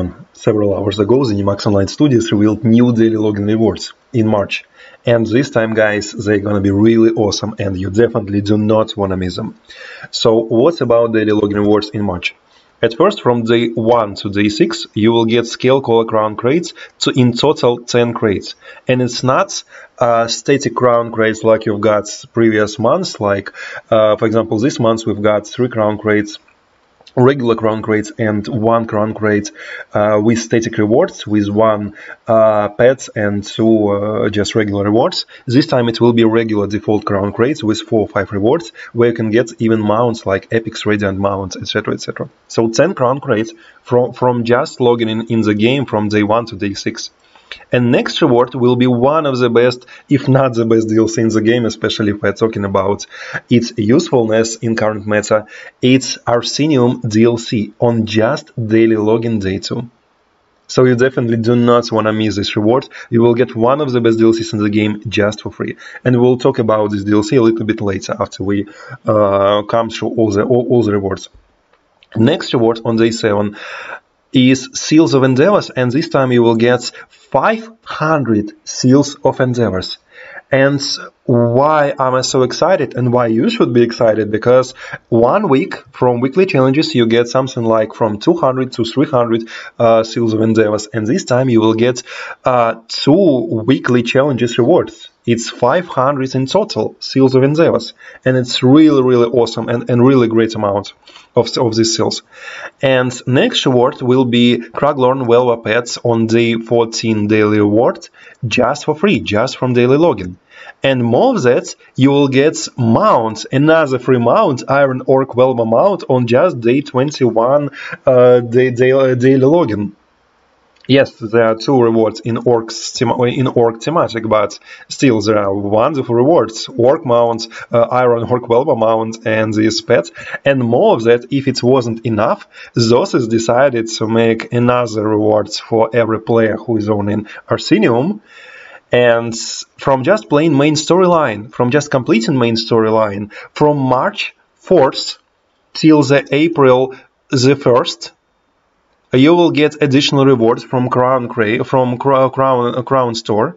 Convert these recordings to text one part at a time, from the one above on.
7, several hours ago, the Zenimax Online Studios revealed new daily login rewards in March. And this time, guys, they're gonna be really awesome and you definitely do not wanna miss them. So what's about daily login rewards in March? At first, from day 1 to day 6, you will get Scalecaller crown crates to in total 10 crates. And it's not uh, static crown crates like you've got previous months, like uh, for example this month we've got 3 crown crates regular crown crates and one crown crate uh, with static rewards with one uh, pet and two uh, just regular rewards. This time it will be regular default crown crates with four or five rewards where you can get even mounts like epics radiant mounts etc etc so 10 crown crates from from just logging in in the game from day one to day six and next reward will be one of the best, if not the best DLC in the game, especially if we're talking about its usefulness in current meta. It's Orsinium DLC on just daily login day 2. So you definitely do not want to miss this reward. You will get one of the best DLCs in the game just for free. And we'll talk about this DLC a little bit later after we uh, come through all the all, all the rewards. Next reward on day 7 is Seals of Endeavors and this time you will get 500 Seals of Endeavors. And why am I so excited and why you should be excited? Because one week from weekly challenges, you get something like from 200 to 300 uh, Seals of Endeavors. And this time you will get uh, two weekly challenges rewards. It's 500 in total Seals of Endeavors. And it's really, really awesome and, and really great amount of, of these seals. And next reward will be Craglorn Welwa Pets on day 14 daily reward just for free, just from daily login. And more of that, you will get mount, another free mount, Iron Orc Welwa mount on just day 21 uh, day, day, uh, daily login. Yes, there are two rewards in orcs in orc thematic, but still there are wonderful rewards: orc mount, uh, iron orc welwa mount, and these pets. And more of that, if it wasn't enough, Zosis decided to make another rewards for every player who is owning Orsinium. And from just playing main storyline, from just completing main storyline, from March 4th till the April the 1st, you will get additional rewards from Crown from Crown Crown Store,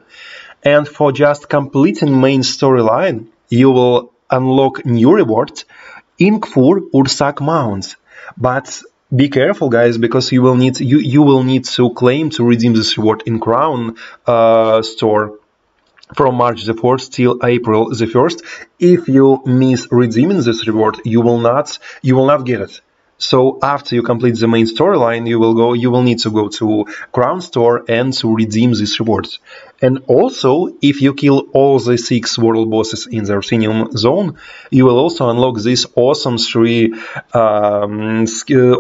and for just completing main storyline, you will unlock new rewards, in Inkfur Ursak mounts. But be careful, guys, because you will need you you will need to claim to redeem this reward in Crown uh, Store from March the 4th till April the 1st. If you miss redeeming this reward, you will not you will not get it. So after you complete the main storyline, you will go. You will need to go to Crown Store and to redeem these rewards. And also, if you kill all the six world bosses in the Orsinium zone, you will also unlock these awesome three, um,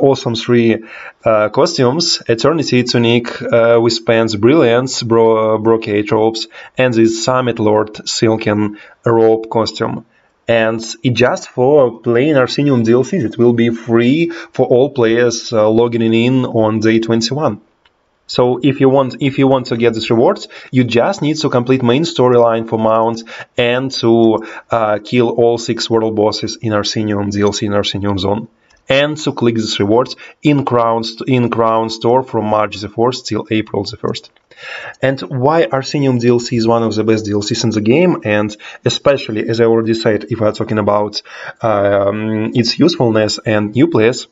awesome three uh, costumes: Eternity Tunic uh, with pants, Brilliance, bro brocade robes, and this Summit Lord Silken robe costume and just for playing Orsinium DLCs. It will be free for all players uh, logging in on day 21. So if you want if you want to get these rewards, you just need to complete main storyline for Mount and to uh, kill all six world bosses in Orsinium DLC in Orsinium Zone and to click these rewards in Crown, in Crown Store from March the 4th till April the 1st. And why Orsinium DLC is one of the best DLCs in the game, and especially, as I already said, if I'm talking about um, its usefulness and new players,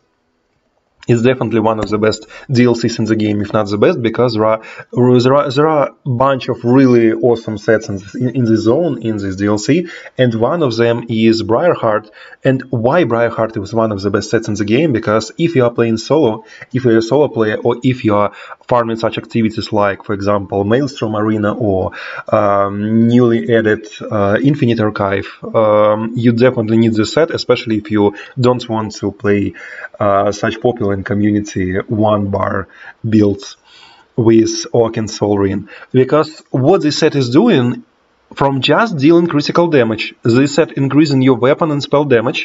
is definitely one of the best DLCs in the game, if not the best, because there are there are, there are a bunch of really awesome sets in, in, in the zone in this DLC, and one of them is Briarheart. And why Briarheart is one of the best sets in the game? Because if you are playing solo, if you're a solo player, or if you are farming such activities like, for example, Maelstrom Arena or um, newly added uh, Infinite Archive, um, you definitely need this set, especially if you don't want to play uh, such popular in community one bar builds with Oakensoul Ring. Because what this set is doing, from just dealing critical damage, this set increasing your weapon and spell damage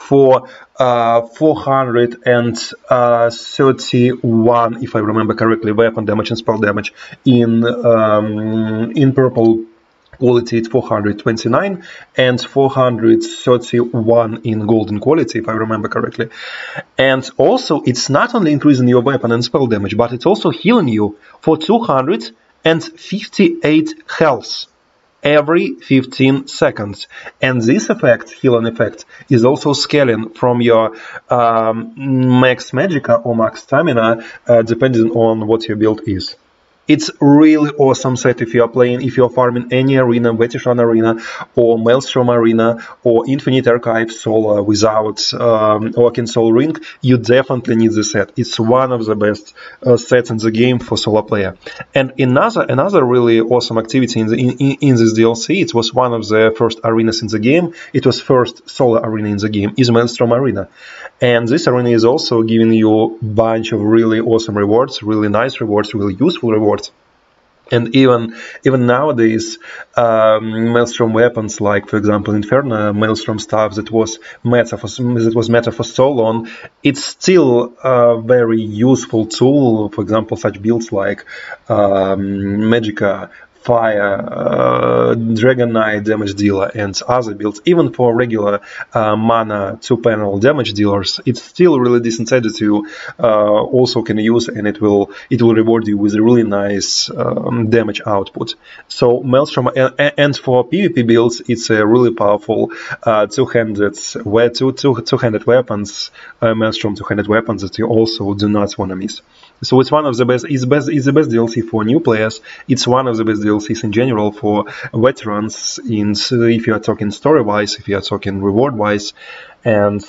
for uh, 431, if I remember correctly, weapon damage and spell damage in um, in purple quality it's 429 and 431 in golden quality if I remember correctly. And also it's not only increasing your weapon and spell damage but it's also healing you for 258 health every 15 seconds. And this effect healing effect is also scaling from your um, max magicka or max stamina uh, depending on what your build is it's really awesome set if you are playing, if you're farming any arena, Veteran Arena, or Maelstrom Arena, or Infinite Archive solo without um, Oakensoul Ring, you definitely need this set. It's one of the best uh, sets in the game for solo player. And another another really awesome activity in, the, in, in this DLC, it was one of the first arenas in the game, it was first solo arena in the game, is Maelstrom Arena. And this arena is also giving you a bunch of really awesome rewards, really nice rewards, really useful rewards. And even even nowadays, um, Maelstrom weapons, like for example Inferno Maelstrom stuff that was meta for that was meta for so long, it's still a very useful tool. For example, such builds like um, Magicka fire, uh, Dragon Knight damage dealer, and other builds, even for regular uh, mana two panel damage dealers, it's still really decent set that you uh, also can use, and it will it will reward you with a really nice um, damage output. So Maelstrom, and for PvP builds, it's a really powerful uh, two-handed two, two, two-handed weapons, uh, Maelstrom two-handed weapons that you also do not want to miss. So it's one of the best. It's best. It's the best DLC for new players. It's one of the best DLCs in general for veterans. In if you are talking story wise, if you are talking reward wise, and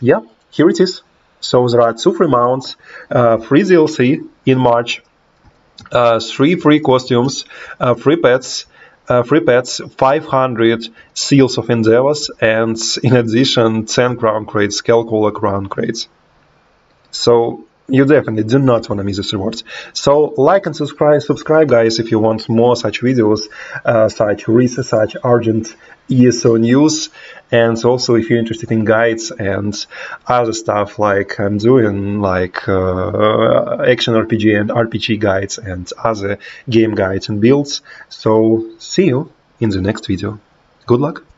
yeah, here it is. So there are two free mounts, uh, free DLC in March, uh, three free costumes, uh, free pets. Uh, free pets, 500 seals of endeavors, and in addition, 10 crown crates, Scalecaller crown crates. So you definitely do not want to miss these rewards. So like and subscribe, subscribe guys if you want more such videos, uh, such research, such urgent ESO news, and also if you're interested in guides and other stuff like I'm doing, like uh, action RPG and RPG guides and other game guides and builds. So see you in the next video. Good luck!